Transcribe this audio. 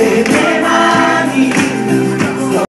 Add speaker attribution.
Speaker 1: Take it high,